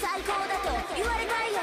最高だと言われたいよ。